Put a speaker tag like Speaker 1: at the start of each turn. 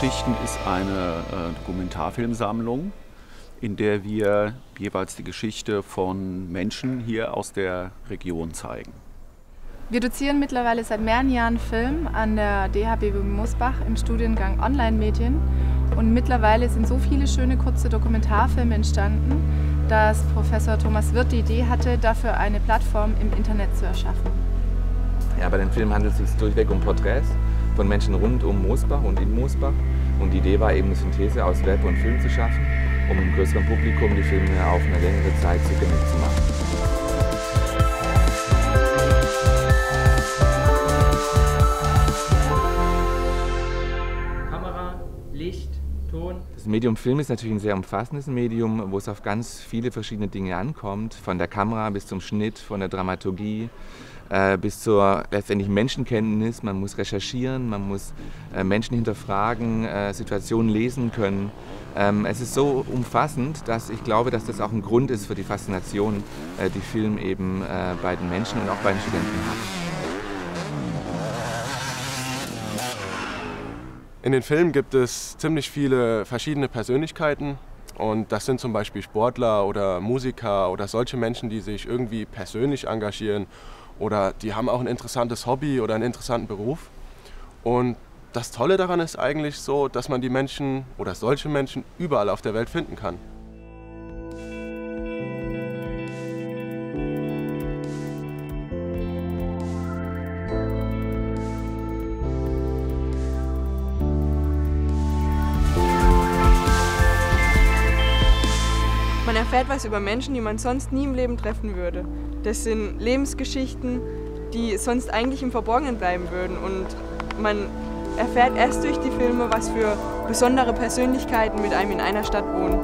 Speaker 1: Mediumgeschichten ist eine äh, Dokumentarfilmsammlung, in der wir jeweils die Geschichte von Menschen hier aus der Region zeigen.
Speaker 2: Wir dozieren mittlerweile seit mehreren Jahren Film an der DHBW Mosbach im Studiengang Online-Medien und mittlerweile sind so viele schöne kurze Dokumentarfilme entstanden, dass Professor Thomas Wirth die Idee hatte, dafür eine Plattform im Internet zu erschaffen.
Speaker 3: Ja, bei dem Film handelt es sich durchweg um Porträts von Menschen rund um Mosbach und in Mosbach. Und die Idee war eben eine Synthese aus Web und Film zu schaffen, um einem größeren Publikum die Filme auf eine längere Zeit zugänglich zu machen. Das Medium Film ist natürlich ein sehr umfassendes Medium, wo es auf ganz viele verschiedene Dinge ankommt, von der Kamera bis zum Schnitt, von der Dramaturgie äh, bis zur letztendlich Menschenkenntnis. Man muss recherchieren, man muss äh, Menschen hinterfragen, äh, Situationen lesen können. Ähm, es ist so umfassend, dass ich glaube, dass das auch ein Grund ist für die Faszination, äh, die Film eben äh, bei den Menschen und auch bei den Studenten hat.
Speaker 4: In den Filmen gibt es ziemlich viele verschiedene Persönlichkeiten. Und das sind zum Beispiel Sportler oder Musiker oder solche Menschen, die sich irgendwie persönlich engagieren oder die haben auch ein interessantes Hobby oder einen interessanten Beruf. Und das Tolle daran ist eigentlich so, dass man die Menschen oder solche Menschen überall auf der Welt finden kann.
Speaker 5: Erfährt was über Menschen, die man sonst nie im Leben treffen würde. Das sind Lebensgeschichten, die sonst eigentlich im Verborgenen bleiben würden. Und man erfährt erst durch die Filme, was für besondere Persönlichkeiten mit einem in einer Stadt wohnen.